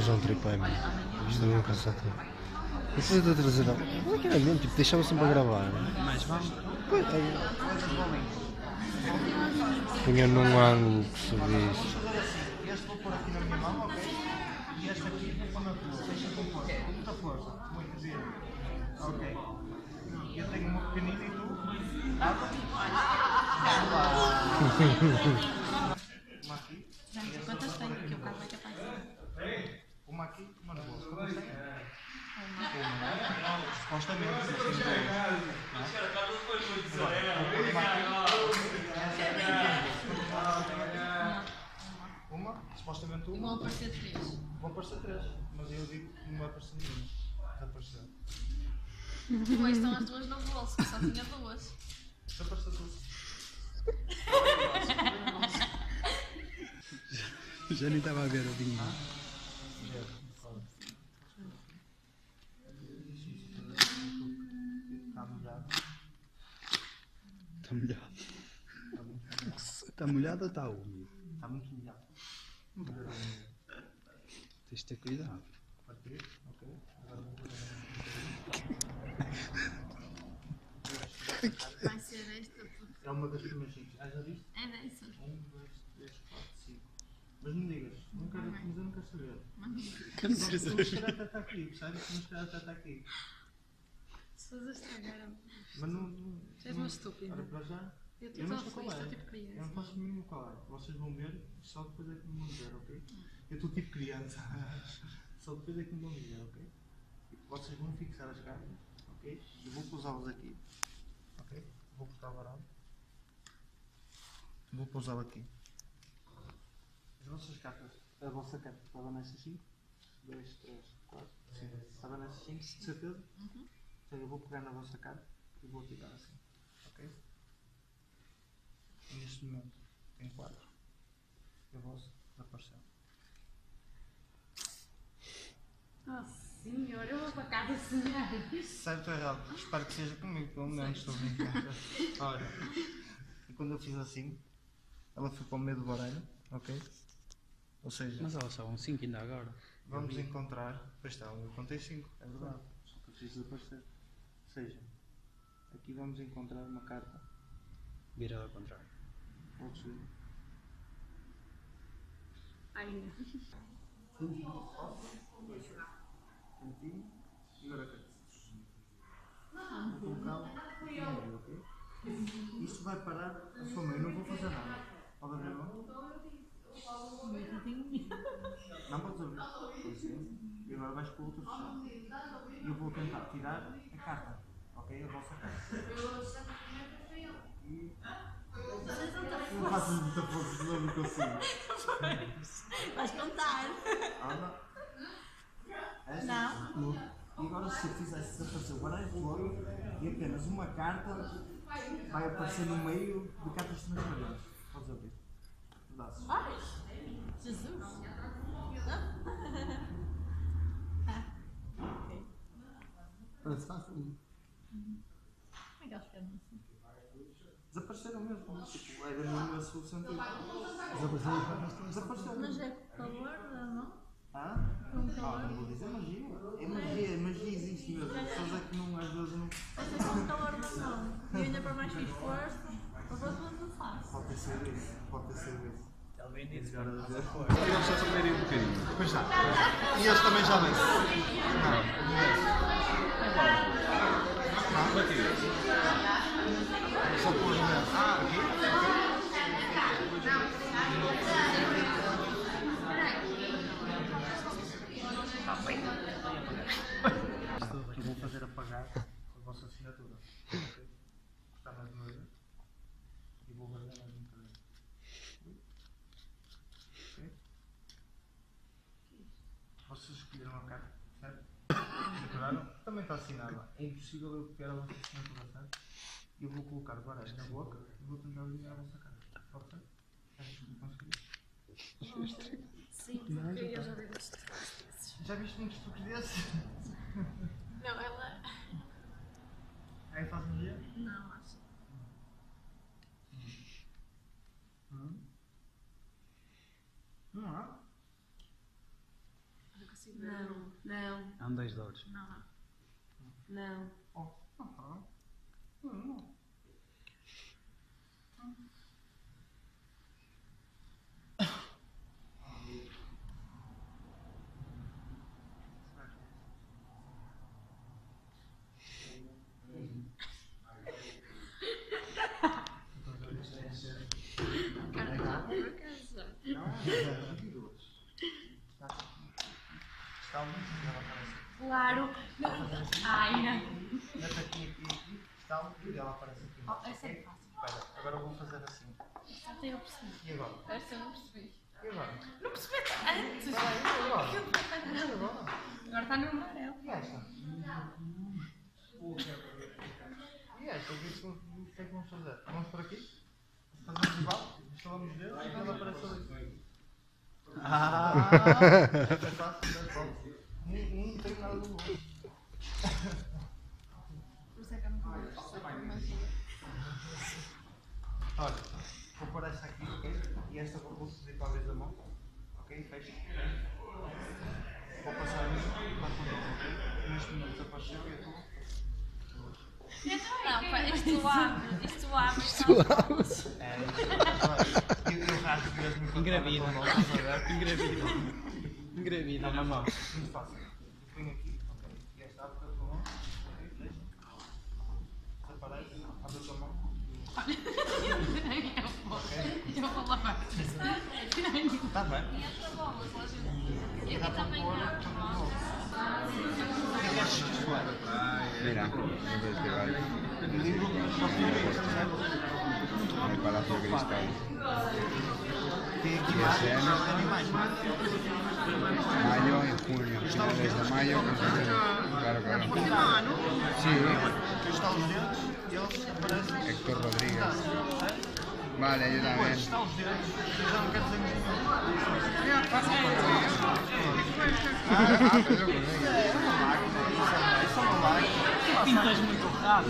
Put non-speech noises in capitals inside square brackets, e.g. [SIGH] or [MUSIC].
arranjar um tripé, mano. Isto não é cansado. Depois eu estou a trazer. Como é que era mesmo? Tipo, deixava sempre a gravar. Mais vamos. Pois, aí. Punha num ângulo que se visse. Este vou pôr aqui na minha mão, ok? E este aqui vou pôr na tua. Deixa com força. Com muita força. Muito giro. Ok. Eu tenho uma pequenina e tu? Água? [LAUGHS] Uma aqui. Quantas tem? Que o carro vai capaz. Uma aqui, uma no bolso. Quantas tem? Uma. Supostamente. mas tem duas. Não é? Agora, vou pôr uma aqui. Uma, supostamente E uma. vão aparecer três. Vão aparecer três, mas eu digo que não vai aparecer nenhuma. Desapareceu. Depois estão as duas no bolso, que só tinha duas. Desapareceu tudo. [LAUGHS] Já nem estava a ver o dinheiro. Está molhado. Está molhado. Está molhado ou está úmido? Está muito molhado. Tens de ter cuidado. Partir? Ok. Agora vou fazer. Vai ser esta porque É uma das primeiras cinco. Ah, já viste? é dessa. Um, dois, três, quatro, cinco. Mas não digas. Não quero, mas eu não quero saber. Mano, Não, se calhar até está aqui, percebes? Mas se calhar até está aqui. se vocês estragaram. Mas não. Tu és uma estúpida. Para já. Eu Eu estou não só sei feliz, qual é. estou tipo Eu não faço o mínimo qual é. Vocês vão ver, só depois é que me vão dizer, ok? Eu estou tipo criança. [LAUGHS] só depois é que me vão dizer, ok? Vocês vão fixar as cartas, ok? Eu vou pousá-las aqui, ok? Vou cortar o varão. Vou pousá-la aqui. As vossas cartas, a vossa carta estava nessas 5? 2, 3, 4, 5. Estava nessas 5, de certeza? Uhum. Então eu vou pegar na vossa carta e vou tirar assim, ok? Neste momento tem 4. A vossa desapareceu. Oh senhor, eu vou para casa sonhar. Certo ou errado? Espero que seja comigo, pelo menos estou a brincar. Olha, e quando eu fiz assim, ela foi para o meio do baralho, ok? Ou seja, Mas elas estavam 5 ainda agora. vamos encontrar. Pois está, eu contei 5, é verdade. Só que eu fiz desaparecer. Ou seja, aqui vamos encontrar uma carta. Virada ao contrário. Podes ver. Ai, não. Cantinho e agora? Isto vai parar a sua mãe, eu não vou fazer nada. Pode abrir a mão? Não podes abrir. Licença. E agora vais com o outro. E eu vou tentar tirar a carta. Ok? A vossa carta. E. Não faças muita força, senão não consigo. Vais contar. Anda. Não. E agora se eu fizesse desaparecer o baralho todo e apenas uma carta vai aparecer no meio de cartas transparentes. Podes abrir. Pedaços. Ai, Jesus. Ok. Parece fácil. Como é que eles ficaram assim? Desapareceram mesmo. Tipo, era mesmo esse o sentido. Desapareceram. Desapareceram. Mas é com calor da mão? Hã? Com Ah, não vou dizer magia. É magia, magia existe mesmo. As pessoas é que não, às vezes não. Esta é calor da mão. E ainda para mais fiz força. A próxima não faço. Pode ter sido isso. Pode ter sido isso. Ele vem disso. Agora a dizer. Tivemos só comer um bocadinho. Pois está. E eles também já vêm. Só pôr o mesmo. Ah, aqui? Eu vou fazer apagar a vossa assinatura. ok? Está mais uma vez. E vou guardar mais um bocadinho. Ok? Vocês escolheram a carta, certo? Está assinada. É impossível eu copiar a vossa assinatura, certo? E eu vou colocar o baralho na boca e vou tentar adivinhar a vossa carta. Pode ser? Achas que conseguir? Sim, porque eu já vi muitos truques desses. Já viste muitos truques desses? Não, ela. Aí faz um dia? Não, acho. Hum? Não há? Olha que eu Não, não, É um 10 de ouros. não. Não. Oh, não, tá bem. Não, não. Cara, tá por casa. Está muito e ela aparece. Claro. Ai, não. Mete aqui, aqui, aqui. Está e ela aparece aqui. Oh, essa é fácil. Espera, agora eu vou fazer assim. Já tenho percebido. E agora? Essa eu não percebi. E agora? Não percebi antes. Espera aí, agora? Agora agora? está no amarelo. E esta? E esta? O que é que o que é que vamos fazer? Vamos por aqui? Fazemos igual? Instalamos os dedos e ela aparece ali. Ah! Um, tem nada do outro. Olha, vou pôr esta aqui, ok? E esta vou fazer para a mão. Ok? Fecha. Vou passar para a coluna, ok? Neste momento e eu estou. Não, isto abre. Isto abre. Isto rasgo [LAUGHS] mesmo. Engravida. Engravida. Engravida na mão. Muito fácil. Eu ponho aqui, ok? E esta abre com a tua mão. Ok? Fecha. Desaparece. Abre a tua mão. Eu vou lavar. Está bem. E aqui também isto é? Mira, no festival, O livro só tem isto, certo? en el Palacio Cristal. Tem aqui Y mais ese año, animais, não é? mayo y junio, finales de mayo, que claro, claro. Sí, Aqui está os dedos e eles aparecem. Héctor Rodríguez. Vale, yo también. Está os dedos, já não quer dizer muito. Ah, ah, Pedro Rodríguez. É é. Pintas muito rápido.